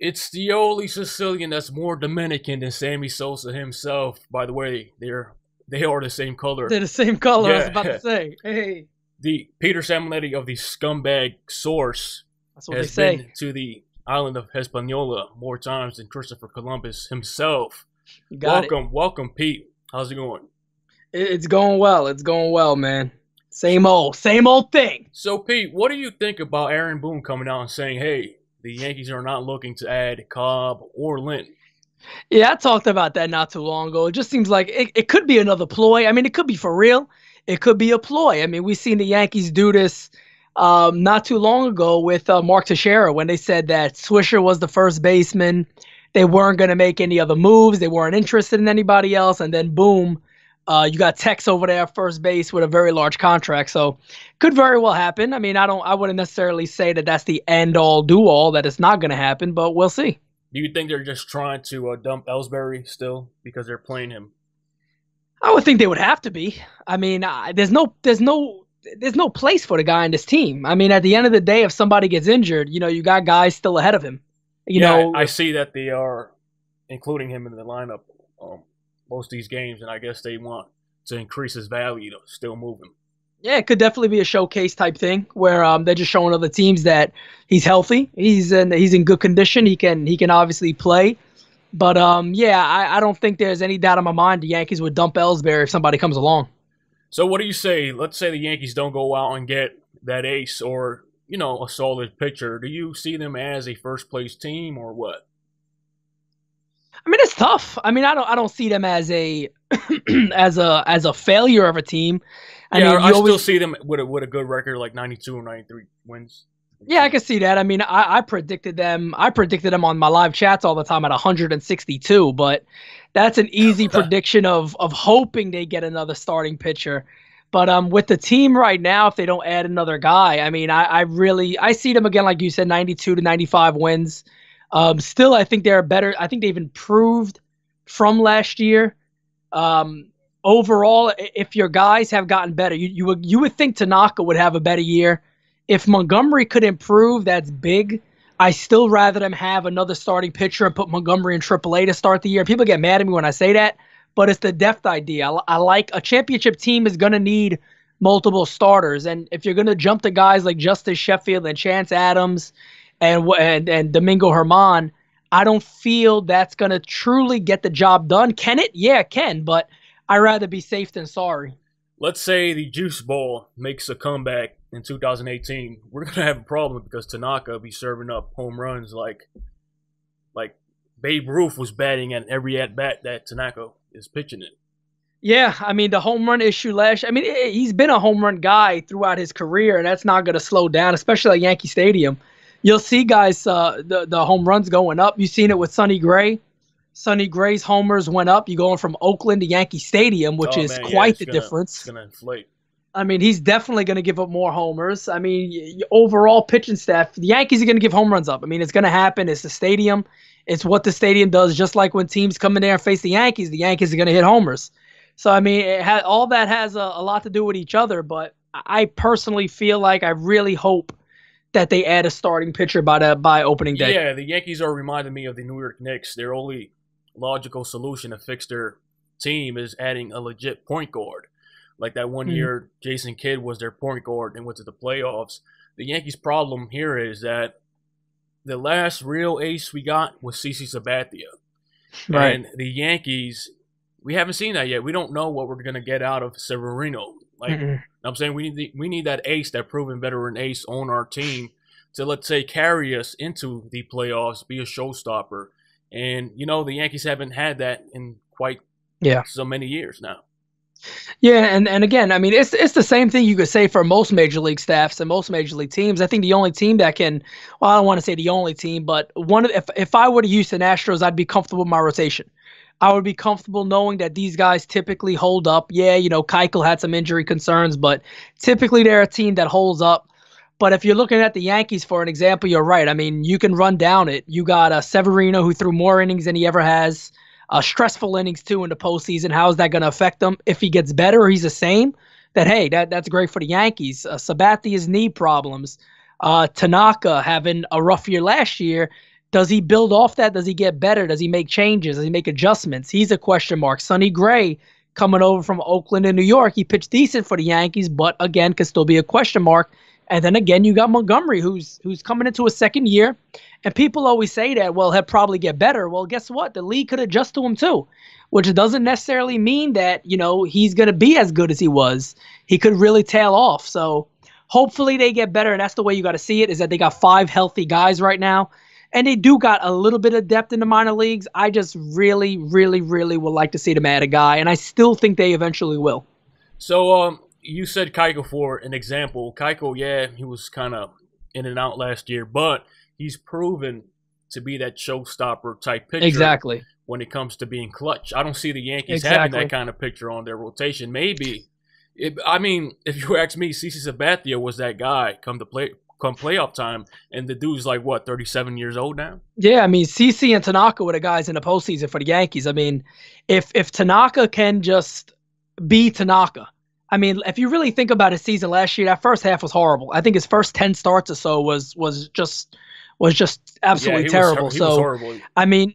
It's the only Sicilian that's more Dominican than Sammy Sosa himself. By the way, they're they are the same color. They're the same color. Yeah. I was about to say. Hey. The Peter Simonetti of the scumbag source has been to the island of Hispaniola more times than Christopher Columbus himself. welcome, it. welcome, Pete. How's it going? It's going well. It's going well, man. Same old, same old thing. So, Pete, what do you think about Aaron Boone coming out and saying, "Hey, the Yankees are not looking to add Cobb or Lynn"? Yeah, I talked about that not too long ago. It just seems like it, it could be another ploy. I mean, it could be for real. It could be a ploy. I mean, we've seen the Yankees do this um, not too long ago with uh, Mark Teixeira when they said that Swisher was the first baseman. They weren't going to make any other moves. They weren't interested in anybody else. And then, boom, uh, you got Tex over there first base with a very large contract, so could very well happen. I mean, I don't, I wouldn't necessarily say that that's the end all do all that it's not going to happen, but we'll see. Do you think they're just trying to uh, dump Ellsbury still because they're playing him? I would think they would have to be. I mean, uh, there's no, there's no, there's no place for the guy in this team. I mean, at the end of the day, if somebody gets injured, you know, you got guys still ahead of him. You yeah, know, I see that they are including him in the lineup. Um, most of these games, and I guess they want to increase his value to still move him. Yeah, it could definitely be a showcase type thing where um, they're just showing other teams that he's healthy, he's in he's in good condition, he can he can obviously play. But um, yeah, I, I don't think there's any doubt in my mind the Yankees would dump Ellsbury if somebody comes along. So what do you say? Let's say the Yankees don't go out and get that ace or you know a solid pitcher. Do you see them as a first place team or what? I mean, it's tough. I mean, I don't I don't see them as a as a as a failure of a team. I yeah, mean, I always, still see them with a with a good record, like ninety two or ninety three wins. Yeah, I can see that. I mean, I, I predicted them. I predicted them on my live chats all the time at 162, but that's an easy prediction of of hoping they get another starting pitcher. But um, with the team right now, if they don't add another guy, I mean, I, I really I see them again, like you said, 92 to 95 wins. Um, still, I think they're better. I think they've improved from last year. Um, overall, if your guys have gotten better, you, you would you would think Tanaka would have a better year. If Montgomery could improve, that's big. I still rather them have another starting pitcher and put Montgomery in AAA to start the year. People get mad at me when I say that, but it's the depth idea. I, I like a championship team is going to need multiple starters, and if you're going to jump to guys like Justus Sheffield and Chance Adams and and, and Domingo Germán. I don't feel that's going to truly get the job done. Can it? Yeah, it can, but I'd rather be safe than sorry. Let's say the Juice Bowl makes a comeback in 2018. We're going to have a problem because Tanaka will be serving up home runs like like Babe Ruth was batting at every at bat that Tanaka is pitching it. Yeah, I mean the home run issue last. I mean he's been a home run guy throughout his career, and that's not going to slow down, especially at Yankee Stadium you'll see guys uh, the the home runs going up. You've seen it with Sonny Gray. Sonny Gray's homers went up. You're going from Oakland to Yankee Stadium, which oh, is man, quite yeah, the gonna, difference. It's gonna inflate. I mean, he's definitely going to give up more homers. I mean, overall pitching staff, the Yankees are going to give home runs up. I mean, it's going to happen. It's the stadium. It's what the stadium does. Just like when teams come in there and face the Yankees, the Yankees are going to hit homers. So I mean, ha- all that has a, a lot to do with each other. But I personally feel like I really hope that they add a starting pitcher by the, by opening day. Yeah, the Yankees are reminding me of the New York Knicks. Their only logical solution to fix their team is adding a legit point guard. Like that one mm-hmm. year, Jason Kidd was their point guard and went to the playoffs. The Yankees' problem here is that the last real ace we got was CC Sabathia. Right. And the Yankees, we haven't seen that yet. We don't know what we're going to get out of Severino. Like mm I'm saying, we need the, we need that ace, that proven veteran ace on our team to let's say carry us into the playoffs, be a showstopper. And you know the Yankees haven't had that in quite yeah so many years now. Yeah, and, and again, I mean, it's it's the same thing you could say for most major league staffs and most major league teams. I think the only team that can, well, I don't want to say the only team, but one of, if if I were to Houston Astros, I'd be comfortable with my rotation. I would be comfortable knowing that these guys typically hold up. Yeah, you know, Keuchel had some injury concerns, but typically they're a team that holds up. But if you're looking at the Yankees, for an example, you're right. I mean, you can run down it. You got a Severino who threw more innings than he ever has, uh, stressful innings too in the postseason. How is that going to affect him? If he gets better or he's the same, then hey, that that's great for the Yankees. Uh, Sabathia's knee problems, uh, Tanaka having a rough year last year Does he build off that? Does he get better? Does he make changes? Does he make adjustments? He's a question mark. Sonny Gray coming over from Oakland and New York, he pitched decent for the Yankees, but again, could still be a question mark. And then again, you got Montgomery, who's who's coming into a second year, and people always say that, well, he'll probably get better. Well, guess what? The league could adjust to him too, which doesn't necessarily mean that you know he's going to be as good as he was. He could really tail off. So hopefully they get better, and that's the way you got to see it. Is that they got five healthy guys right now and they do got a little bit of depth in the minor leagues. I just really, really, really would like to see them add a guy, and I still think they eventually will. So, um, you said Keuchel for an example. Keuchel, yeah, he was kind of in and out last year, but he's proven to be that showstopper type pitcher. Exactly. When it comes to being clutch, I don't see the Yankees exactly. having that kind of picture on their rotation. Maybe, it, I mean, if you ask me, CC Sabathia was that guy come to play come playoff time, and the dude's like what, thirty seven years old now? Yeah, I mean CC and Tanaka were the guys in the postseason for the Yankees. I mean, if if Tanaka can just be Tanaka, I mean, if you really think about his season last year, that first half was horrible. I think his first ten starts or so was was just was just absolutely yeah, terrible. Was, so I mean,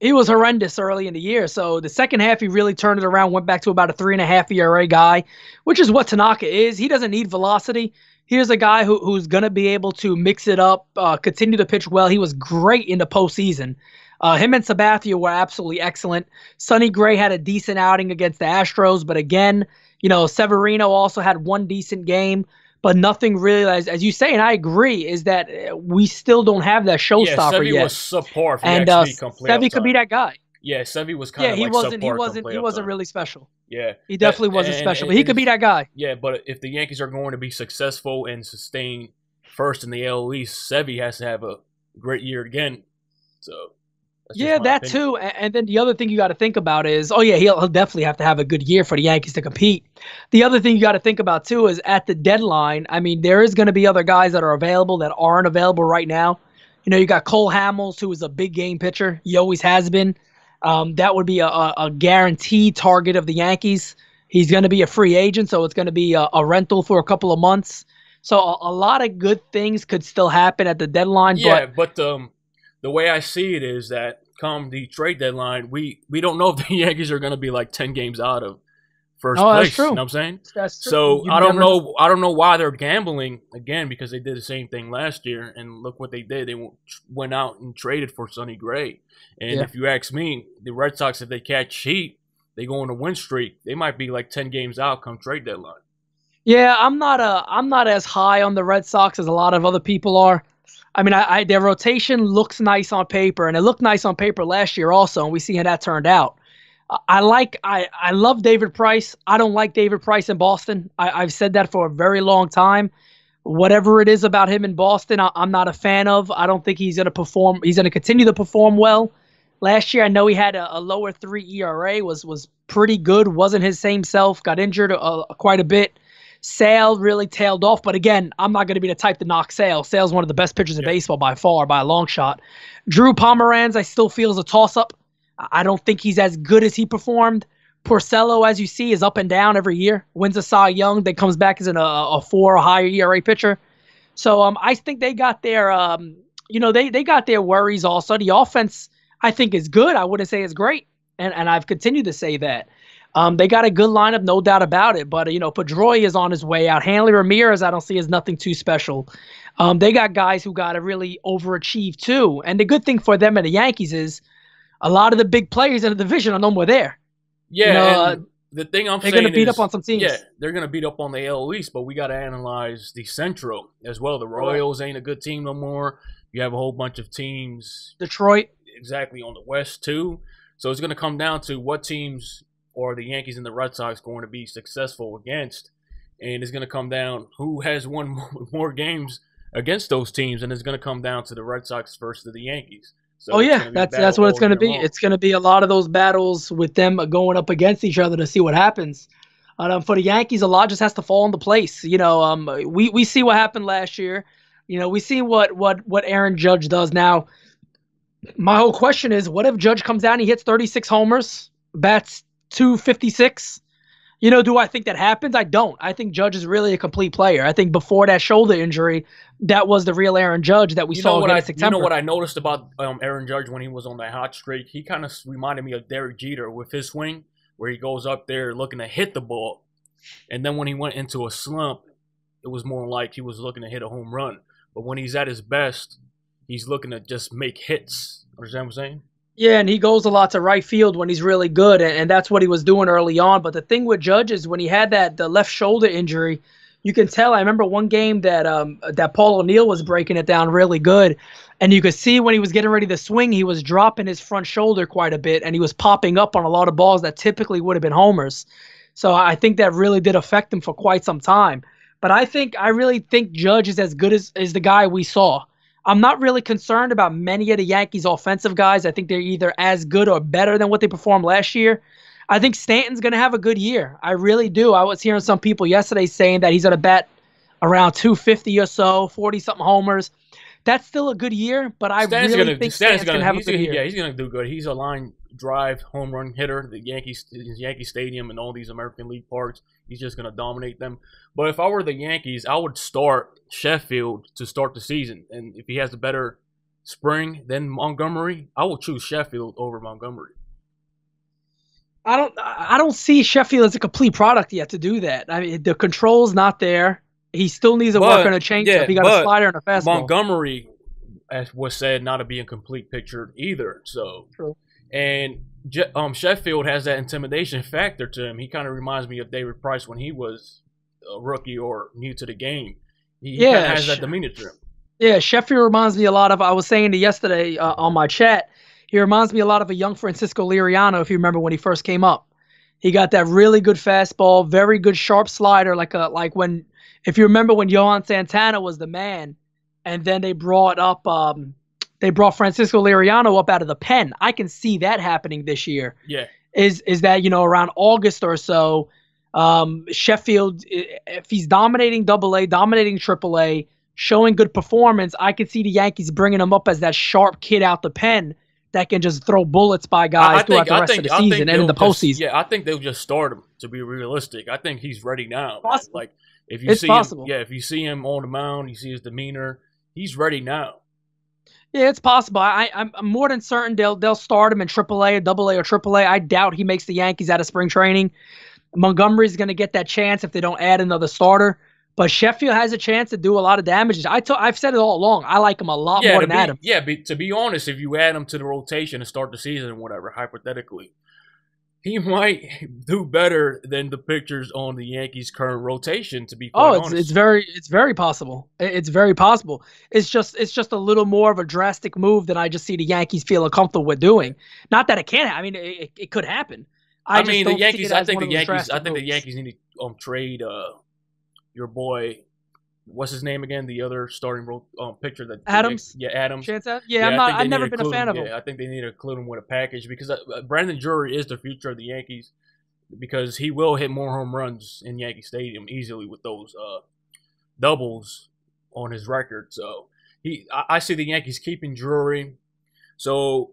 he was horrendous early in the year. So the second half, he really turned it around, went back to about a three and a half ERA guy, which is what Tanaka is. He doesn't need velocity here's a guy who, who's going to be able to mix it up, uh, continue to pitch well. He was great in the postseason. Uh, him and Sabathia were absolutely excellent. Sonny Gray had a decent outing against the Astros, but again, you know, Severino also had one decent game, but nothing really, as, as you say, and I agree, is that uh, we still don't have that showstopper yeah, yet. was subpar. and uh, Sevy could be that guy. Yeah, Sevy was kind of yeah, he like wasn't he wasn't he wasn't really special. Yeah, he definitely but, wasn't and, special. And, he could be that guy. Yeah, but if the Yankees are going to be successful and sustain first in the AL East, Sevy has to have a great year again. So. yeah, that opinion. too. And then the other thing you got to think about is, oh yeah, he'll, he'll definitely have to have a good year for the Yankees to compete. The other thing you got to think about too is at the deadline. I mean, there is going to be other guys that are available that aren't available right now. You know, you got Cole Hamels, who is a big game pitcher. He always has been. Um, that would be a, a, guaranteed target of the Yankees. He's going to be a free agent, so it's going to be a, a, rental for a couple of months. So a, a, lot of good things could still happen at the deadline. Yeah, but, but um, the way I see it is that come the trade deadline, we we don't know if the Yankees are going to be like ten games out of first oh, place. That's true. You know what I'm saying? That's true. So you I don't know. I don't know why they're gambling again because they did the same thing last year, and look what they did. They went out and traded for Sonny Gray. And yeah. if you ask me, the Red Sox, if they catch heat, they go on a win streak. They might be like ten games out come trade deadline. Yeah, I'm not a. I'm not as high on the Red Sox as a lot of other people are. I mean, I, I, their rotation looks nice on paper, and it looked nice on paper last year also, and we see how that turned out. I like I I love David Price. I don't like David Price in Boston. I, I've said that for a very long time. Whatever it is about him in Boston, I, am not a fan of. I don't think he's going to perform. He's going to continue to perform well. Last year, I know he had a, a, lower three ERA. was was pretty good. wasn't his same self. Got injured uh, quite a bit. Sale really tailed off, but again, I'm not going to be the type to knock Sale. Sale's one of the best pitchers in baseball by far, by a long shot. Drew Pomeranz, I still feel is a toss up. I don't think he's as good as he performed. Porcello, as you see, is up and down every year. Wins a Cy Young, then comes back as an, a, a four or higher ERA pitcher. So um, I think they got their, um, you know, they they got their worries also. The offense, I think, is good. I wouldn't say it's great, and and I've continued to say that. Um, they got a good lineup, no doubt about it. But you know, Pedroia is on his way out. Hanley Ramirez, I don't see as nothing too special. Um, they got guys who got to really overachieve too. And the good thing for them and the Yankees is a lot of the big players in the division are no more there. Yeah, you know, uh, the thing I'm they're saying going to beat is, up on some teams. Yeah, they're going to beat up on the AL East, but we got to analyze the Central as well. The Royals ain't a good team no more. You have a whole bunch of teams. Detroit, exactly on the West too. So it's going to come down to what teams are the Yankees and the Red Sox going to be successful against, and it's going to come down who has won more games against those teams, and it's going to come down to the Red Sox versus the Yankees. So oh yeah, that's that's what it's going to be. Long. It's going to be a lot of those battles with them going up against each other to see what happens. Um, for the Yankees, a lot just has to fall into place. You know, um, we we see what happened last year. You know, we see what what what Aaron Judge does now. My whole question is, what if Judge comes down, he hits 36 homers, bats 256, You know, do I think that happens? I don't. I think Judge is really a complete player. I think before that shoulder injury, that was the real Aaron Judge that we You saw what I, September. You know what I noticed about um, Aaron Judge when he was on that hot streak? He kind of reminded me of Derek Jeter with his swing, where he goes up there looking to hit the ball, and then when he went into a slump, it was more like he was looking to hit a home run. But when he's at his best, he's looking to just make hits. Understand what I'm saying? Yeah, and he goes a lot to right field when he's really good, and, and that's what he was doing early on. But the thing with Judge is when he had that the left shoulder injury, you can tell. I remember one game that um that Paul O'Neill was breaking it down really good, and you could see when he was getting ready to swing, he was dropping his front shoulder quite a bit, and he was popping up on a lot of balls that typically would have been homers. So I think that really did affect him for quite some time. But I think I really think Judge is as good as, as the guy we saw. I'm not really concerned about many of the Yankees' offensive guys. I think they're either as good or better than what they performed last year. I think Stanton's going to have a good year. I really do. I was hearing some people yesterday saying that he's going to bet around 250 or so, 40 something homers. That's still a good year, but I Stanton's really gonna, think Stanton's Stanton's going to have a good year. Yeah, he's going to do good. He's a line drive home run hitter. The Yankees, Yankee Stadium, and all these American League parks. He's just going to dominate them. But if I were the Yankees, I would start Sheffield to start the season. And if he has a better spring than Montgomery, I will choose Sheffield over Montgomery. I don't I don't see Sheffield as a complete product yet to do that. I mean, the control's not there. He still needs to work on a change. yeah, he got a slider and a fastball. Montgomery, as was said, not to be a complete picture either. So, True. And Je- um, Sheffield has that intimidation factor to him. He kind of reminds me of David Price when he was a rookie or new to the game. He, Yeah, has that demeanor to him. Yeah, Sheffield reminds me a lot of. I was saying to yesterday uh, on my chat. He reminds me a lot of a young Francisco Liriano, if you remember when he first came up. He got that really good fastball, very good sharp slider, like a like when if you remember when Johan Santana was the man, and then they brought up um they brought Francisco Liriano up out of the pen. I can see that happening this year. Yeah, is is that you know around August or so, um, Sheffield if he's dominating Double A, dominating Triple A, showing good performance, I could see the Yankees bringing him up as that sharp kid out the pen that can just throw bullets by guys throughout the rest of the season and in the just- postseason. Yeah, I think they'll just start him. To be realistic, I think he's ready now. Possible. Like if you It's see possible. him, yeah, if you see him on the mound, you see his demeanor, he's ready now. Yeah, it's possible. I, I'm, I'm more than certain they'll they'll start him in AAA, Double A, or AAA. I doubt he makes the Yankees out of spring training. Montgomery's going to get that chance if they don't add another starter. But Sheffield has a chance to do a lot of damage. I t- I've said it all along. I like him a lot yeah, more than be, Adams. Yeah, be, to be honest, if you add him to the rotation and start the season and whatever, hypothetically, he might do better than the pictures on the Yankees' current rotation. To be Oh, it's honest, it's very it's very possible. It's very possible. It's just it's just a little more of a drastic move than I just see the Yankees feeling comfortable with doing. Not that it can't. I mean, it, it, could happen. I, I, mean, the Yankees. I think the Yankees. I think the. Yankees need to um trade uh your boy. What's his name again? The other starting ro- um, pitcher that Adams? Yankees- yeah, Adams. Chance out? Yeah, I'm not, I've never been a fan him, of him. Yeah, I think they need to include him with a package because uh, uh, Brandon Drury is the future of the Yankees because he will hit more home runs in Yankee Stadium easily with those uh, doubles on his record. So he, I, I see the Yankees keeping Drury. So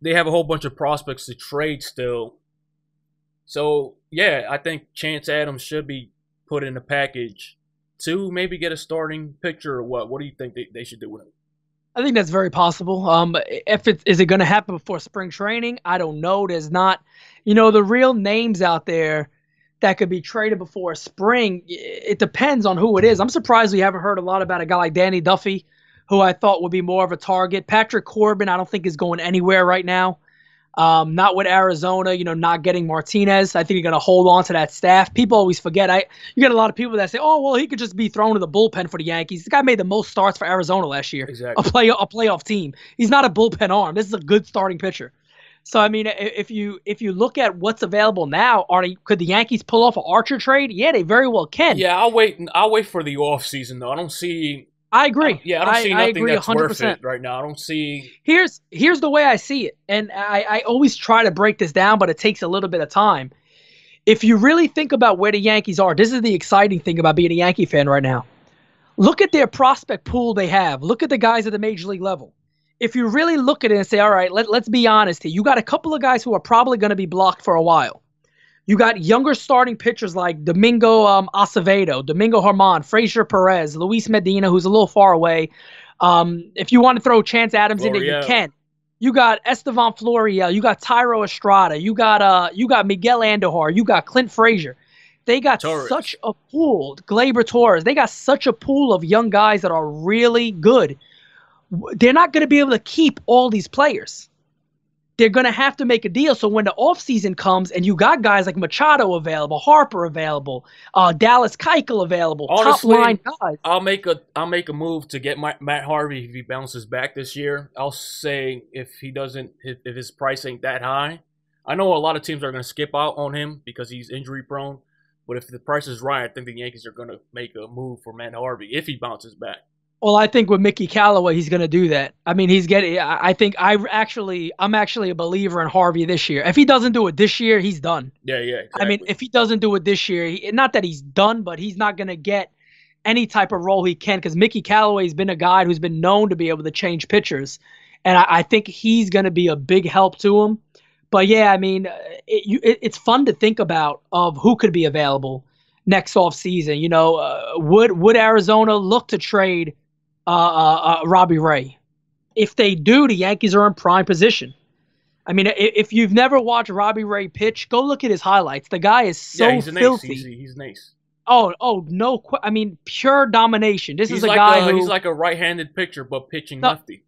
they have a whole bunch of prospects to trade still. So yeah, I think Chance Adams should be put in the package to maybe get a starting pitcher or what? What do you think they, they should do with him? I think that's very possible. Um, if it is it going to happen before spring training, I don't know. There's not, you know, the real names out there that could be traded before spring. It depends on who it is. I'm surprised we haven't heard a lot about a guy like Danny Duffy, who I thought would be more of a target. Patrick Corbin, I don't think is going anywhere right now. Um, not with Arizona, you know, not getting Martinez. I think you're going to hold on to that staff. People always forget. I you get a lot of people that say, "Oh, well, he could just be thrown to the bullpen for the Yankees." This guy made the most starts for Arizona last year Exactly. a play a playoff team. He's not a bullpen arm. This is a good starting pitcher. So I mean, if you if you look at what's available now, are they, could the Yankees pull off an Archer trade? Yeah, they very well can. Yeah, I'll wait. I'll wait for the off season though. I don't see. I agree. Yeah, I don't see I nothing agree that's worth 100%. it right now. I don't see. Here's here's the way I see it, and I, I always try to break this down, but it takes a little bit of time. If you really think about where the Yankees are, this is the exciting thing about being a Yankee fan right now. Look at their prospect pool they have. Look at the guys at the major league level. If you really look at it and say, all right, let, let's be honest here, you got a couple of guys who are probably going to be blocked for a while. You got younger starting pitchers like Domingo um, Acevedo, Domingo Germán, Freicer Perez, Luis Medina, who's a little far away. Um, if you want to throw Chance Adams in there, you can. You got Estevan Florial, you got Thairo Estrada, you got uh, you got Miguel Andujar, you got Clint Frazier. They got Torres. such a pool, Gleyber Torres. They got such a pool of young guys that are really good. They're not going to be able to keep all these players they're going to have to make a deal. So when the offseason comes and you got guys like Machado available, Harper available, uh, Dallas Keuchel available, Honestly, top line guys. I'll make a I'll make a move to get my, Matt Harvey if he bounces back this year. I'll say if he doesn't if, if his price ain't that high. I know a lot of teams are going to skip out on him because he's injury prone. But if the price is right, I think the Yankees are going to make a move for Matt Harvey if he bounces back. Well, I think with Mickey Callaway, he's going to do that. I mean, he's getting. I think I actually, I'm actually a believer in Harvey this year. If he doesn't do it this year, he's done. Yeah, yeah. Exactly. I mean, if he doesn't do it this year, he, not that he's done, but he's not going to get any type of role he can because Mickey Callaway's been a guy who's been known to be able to change pitchers, and I, I think he's going to be a big help to him. But yeah, I mean, it, you, it, it's fun to think about of who could be available next off season. You know, uh, would would Arizona look to trade? Uh, uh, uh, Robbie Ray. If they do, the Yankees are in prime position. I mean, if you've never watched Robbie Ray pitch, go look at his highlights. The guy is so yeah, he's filthy. Nice. He's, he's, nice. Oh, oh, no! I mean, pure domination. This he's is a like guy a, who he's like a right-handed pitcher, but pitching no, lefty.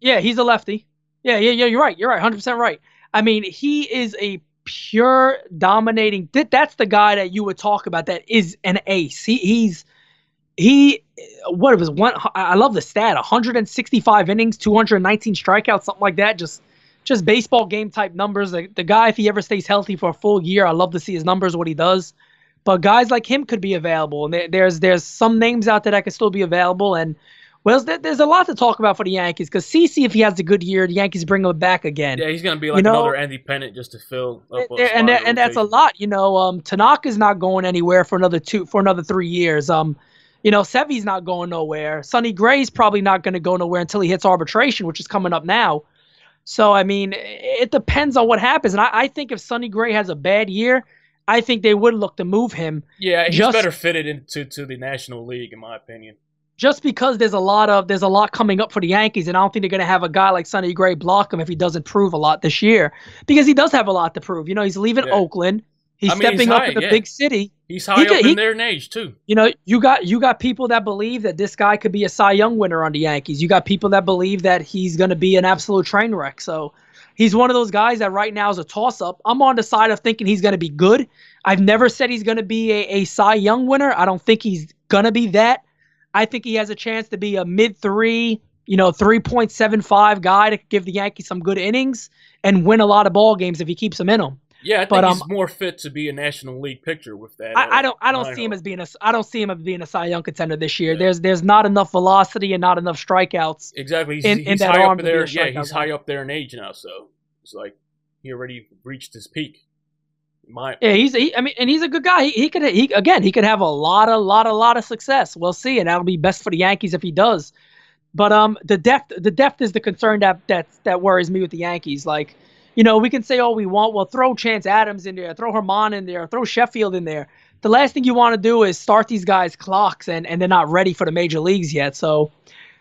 Yeah, he's a lefty. Yeah, yeah, yeah. You're right. You're right. Hundred percent right. I mean, he is a pure dominating. That's the guy that you would talk about. That is an ace. He, he's he what it was one I love the stat 165 innings 219 strikeouts something like that just just baseball game type numbers the, the guy if he ever stays healthy for a full year I love to see his numbers what he does but guys like him could be available and there, there's there's some names out there that could still be available and well, there's a lot to talk about for the Yankees because CC, if he has a good year, the Yankees bring him back again. Yeah, he's going to be like you know, another Andy Pettitte just to fill up. and and, and that's a lot. You know, um, Tanaka's not going anywhere for another two for another three years. Um, you know, Sevy's not going nowhere. Sonny Gray's probably not going to go nowhere until he hits arbitration, which is coming up now. So, I mean, it depends on what happens. And I, I think if Sonny Gray has a bad year, I think they would look to move him. Yeah, he's just, better fitted into to the National League, in my opinion. Just because there's a lot of there's a lot coming up for the Yankees, and I don't think they're going to have a guy like Sonny Gray block him if he doesn't prove a lot this year, because he does have a lot to prove. You know, he's leaving yeah. Oakland. He's I mean, stepping he's up high, in the yeah. big city. He's high he up in their age too. You know, you got you got people that believe that this guy could be a Cy Young winner on the Yankees. You got people that believe that he's going to be an absolute train wreck. So he's one of those guys that right now is a toss up. I'm on the side of thinking he's going to be good. I've never said he's going to be a, a Cy Young winner. I don't think he's going to be that. I think he has a chance to be a mid three, you know, 3.75 guy to give the Yankees some good innings and win a lot of ball games if he keeps them in them. Yeah, I think but, he's um, more fit to be a National League pitcher with that. I, uh, I don't, I don't see him as being a, I don't see him as being a Cy Young contender this year. Yeah. There's, there's not enough velocity and not enough strikeouts. Exactly, he's, in, he's in that high up there. Yeah, he's high up there in age now, so it's like he already reached his peak. My yeah, he's, he, I mean, and he's a good guy. He, he could, he again, he could have a lot, a lot, a lot of success. We'll see, and that'll be best for the Yankees if he does. But um, the depth, the depth is the concern that that that worries me with the Yankees. Like you know, we can say all we want. Well, throw Chance Adams in there, throw Germán in there, throw Sheffield in there. The last thing you want to do is start these guys' clocks and, and they're not ready for the major leagues yet. So,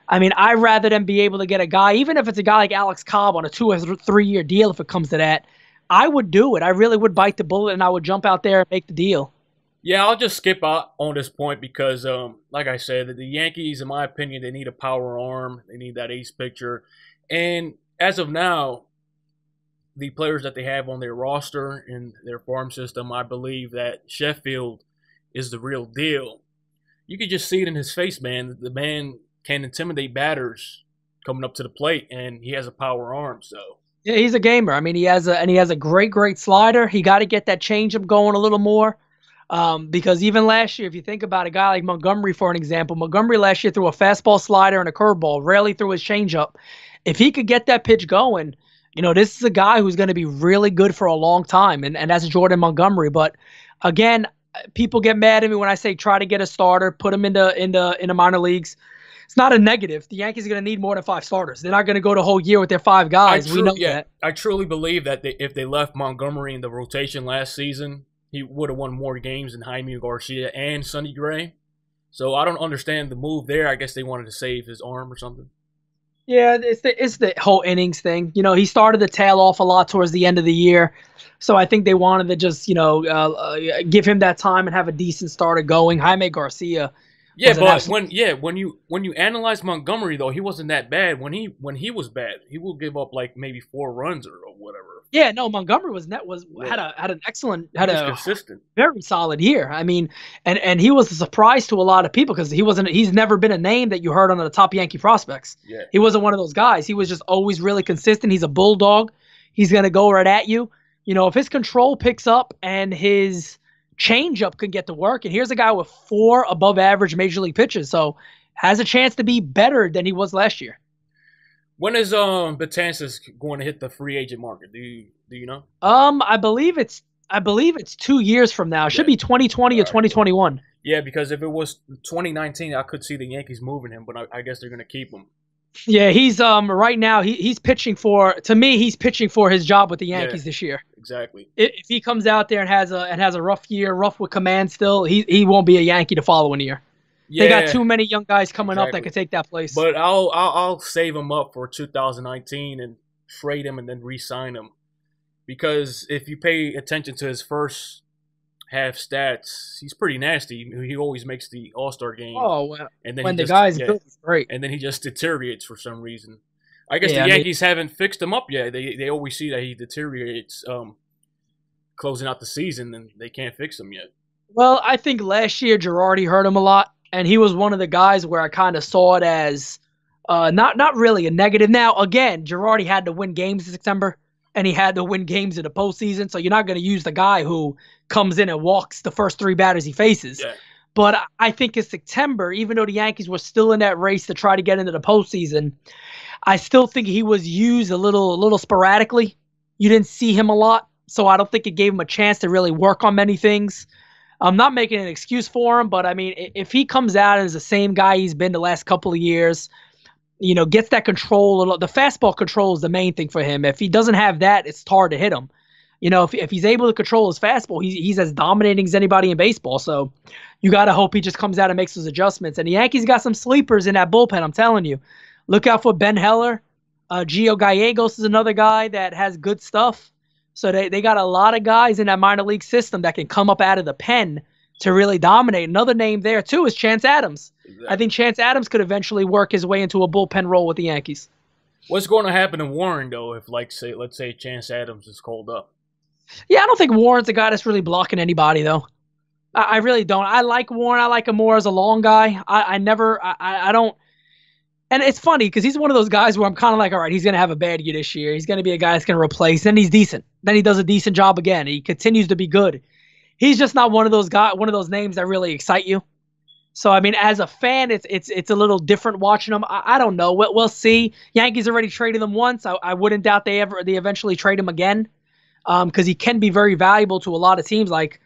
I mean, I'd rather than be able to get a guy, even if it's a guy like Alex Cobb on a two or three year deal, if it comes to that, I would do it. I really would bite the bullet and I would jump out there and make the deal. Yeah, I'll just skip out on this point because, um, like I said, the Yankees, in my opinion, they need a power arm. They need that ace pitcher. And as of now, the players that they have on their roster and their farm system, I believe that Sheffield is the real deal. You could just see it in his face, man. The man can intimidate batters coming up to the plate, and he has a power arm. So yeah, he's a gamer. I mean, he has a and he has a great, great slider. He got to get that changeup going a little more. Um, because even last year, if you think about a guy like Montgomery, for an example, Montgomery last year threw a fastball slider and a curveball, rarely threw his changeup. If he could get that pitch going, you know, this is a guy who's going to be really good for a long time, and, and that's Jordan Montgomery. But again, people get mad at me when I say try to get a starter, put him into into into minor leagues. it's not a negative. The Yankees are going to need more than five starters. They're not going to go the whole year with their five guys. we know yeah, that. I truly believe that they, if they left Montgomery in the rotation last season, he would have won more games than Jaime Garcia and Sonny Gray. So I don't understand the move there. I guess they wanted to save his arm or something. Yeah, it's the it's the whole innings thing. You know, he started to tail off a lot towards the end of the year, so I think they wanted to just you know uh, uh, give him that time and have a decent starter going. Jaime Garcia yeah, but absolute... when yeah when you when you analyze Montgomery though, he wasn't that bad. When he when he was bad, he will give up like maybe four runs or, or whatever. Yeah, no, Montgomery was net was yeah. had a had an excellent had a consistent, very solid year. I mean, and and he was a surprise to a lot of people because he wasn't he's never been a name that you heard on the top Yankee prospects. Yeah, he wasn't one of those guys. He was just always really consistent. He's a bulldog. He's gonna go right at you. You know, if his control picks up and his changeup can get to work. And here's a guy with four above average major league pitches, so has a chance to be better than he was last year. When is um Betances going to hit the free agent market? Do you do you know? Um, I believe it's I believe it's two years from now. It should be 2020 or 2021. Yeah, because if it was 2019, I could see the Yankees moving him, but I, I guess they're going to keep him. Yeah, he's um right now he, he's pitching for to me he's pitching for his job with the Yankees yeah, this year. Exactly. If he comes out there and has a and has a rough year, rough with command still, he he won't be a Yankee the following year. Yeah, they got too many young guys coming exactly. up that could take that place. But I'll, I'll I'll save him up for 2019 and trade him and then re-sign him because if you pay attention to his first half stats, he's pretty nasty. He always makes the All Star game. Oh, well, and then when the just, guy's yeah, great, and then he just deteriorates for some reason. I guess yeah, the Yankees I mean, haven't fixed him up yet. They they always see that he deteriorates um, closing out the season, and they can't fix him yet. Well, I think last year Girardi hurt him a lot, and he was one of the guys where I kind of saw it as uh, not not really a negative. Now, again, Girardi had to win games in September and he had to win games in the postseason. So you're not going to use the guy who comes in and walks the first three batters he faces. Yeah. But I think in September, even though the Yankees were still in that race to try to get into the postseason, I still think he was used a little, a little sporadically. You didn't see him a lot, so I don't think it gave him a chance to really work on many things. I'm not making an excuse for him, but I mean, if he comes out as the same guy he's been the last couple of years, you know, gets that control. The fastball control is the main thing for him. If he doesn't have that, it's hard to hit him. You know, if, if he's able to control his fastball, he's, he's as dominating as anybody in baseball. So you got to hope he just comes out and makes those adjustments. And the Yankees got some sleepers in that bullpen, I'm telling you. Look out for Ben Heller. Uh, Gio Gallegos is another guy that has good stuff. So they, they got a lot of guys in that minor league system that can come up out of the pen to really dominate. Another name there, too, is Chance Adams. Exactly. I think Chance Adams could eventually work his way into a bullpen role with the Yankees. What's going to happen to Warren though if like say let's say Chance Adams is called up? Yeah, I don't think Warren's a guy that's really blocking anybody though. I, I really don't. I like Warren. I like him more as a long guy. I, I never. I, I don't. And it's funny because he's one of those guys where I'm kind of like, all right, he's going to have a bad year this year. He's going to be a guy that's going to replace. and he's decent. Then he does a decent job again. He continues to be good. He's just not one of those guy, one of those names that really excite you. So I mean, as a fan, it's it's it's a little different watching them. I, I don't know. We'll, we'll, see. Yankees already traded them once. I, I wouldn't doubt they ever they eventually trade him again, because um, he can be very valuable to a lot of teams. Like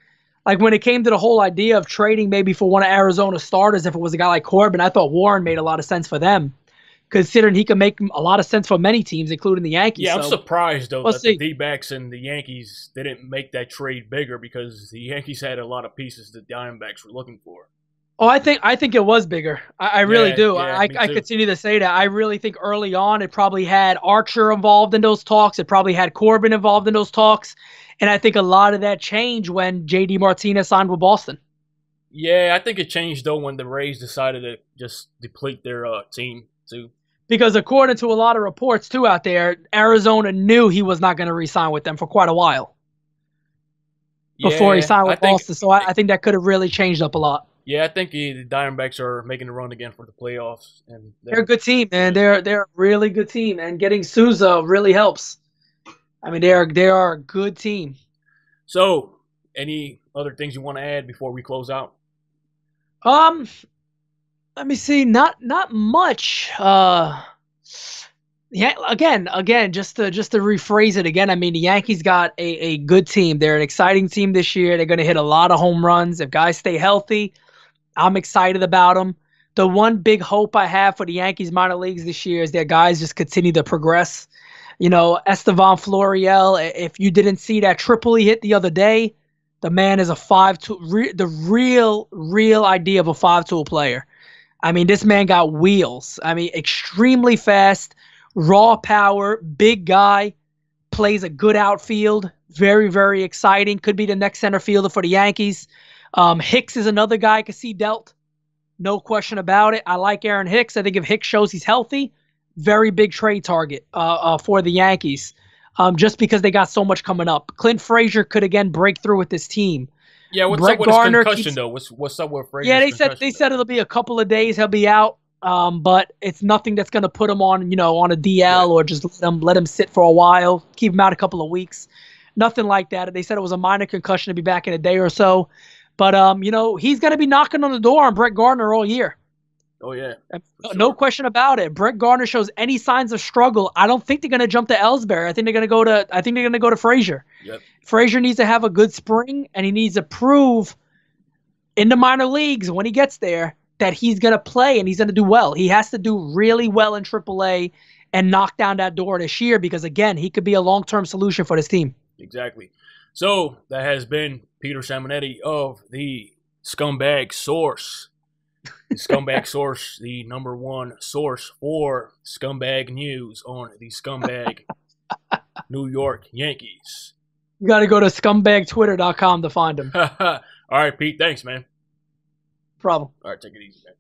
like when it came to the whole idea of trading maybe for one of Arizona's starters, if it was a guy like Corbin, I thought Warren made a lot of sense for them, considering he could make a lot of sense for many teams, including the Yankees. Yeah, I'm surprised though we'll that see. the D-backs and the Yankees didn't make that trade bigger because the Yankees had a lot of pieces that the Diamondbacks were looking for. Oh, I think I think it was bigger. I, I really yeah, do. Yeah, I, I continue to say that. I really think early on it probably had Archer involved in those talks. It probably had Corbin involved in those talks, and I think a lot of that changed when J.D. Martinez signed with Boston. Yeah, I think it changed though when the Rays decided to just deplete their uh, team too. Because according to a lot of reports too out there, Arizona knew he was not going to re-sign with them for quite a while before he signed with Boston. So I, I think that could have really changed up a lot. Yeah, I think the Diamondbacks are making a run again for the playoffs, and they're, they're a good team, man. They're they're a really good team, and getting Souza really helps. I mean, they are they are a good team. So, any other things you want to add before we close out? Um, let me see. Not not much. Uh, yeah. Again, again, just to just to rephrase it again. I mean, the Yankees got a a good team. They're an exciting team this year. They're going to hit a lot of home runs if guys stay healthy I'm excited about them. the one big hope I have for the Yankees minor leagues this year is their guys just continue to progress. You know, Estevan Florial, if you didn't see that triple he hit the other day, the man is a five tool, re, the real, real idea of a five tool player. I mean, this man got wheels. I mean, extremely fast, raw power, big guy, plays a good outfield. Very, very exciting. Could be the next center fielder for the Yankees. Um, Hicks is another guy I could see dealt. No question about it. I like Aaron Hicks. I think if Hicks shows he's healthy, very big trade target uh, uh, for the Yankees. Um, just because they got so much coming up. Clint Frazier could again break through with this team. Yeah, what's Brett up with Gardner concussion keeps, though? What's what's up with Frazier? Yeah, they said they though? said it'll be a couple of days. He'll be out. Um, but it's nothing that's going to put him on, you know, on a DL yeah. or just let him let him sit for a while, keep him out a couple of weeks. Nothing like that. They said it was a minor concussion to be back in a day or so. But um, you know, he's going to be knocking on the door on Brett Gardner all year. Oh yeah, sure. no question about it. Brett Gardner shows any signs of struggle. I don't think they're going to jump to Ellsbury. I think they're going to go to. I think they're going to go to Frazier. Yep. Frazier needs to have a good spring, and he needs to prove in the minor leagues when he gets there that he's going to play and he's going to do well. He has to do really well in AAA and knock down that door this year because again, he could be a long-term solution for this team. Exactly. So that has been Peter Simonetti of the Scumbag Source. The Scumbag Source, the number one source for scumbag news on the scumbag New York Yankees. You got to go to scumbagtwitter.com to find him. All right, Pete. Thanks, man. Problem. All right, take it easy, man.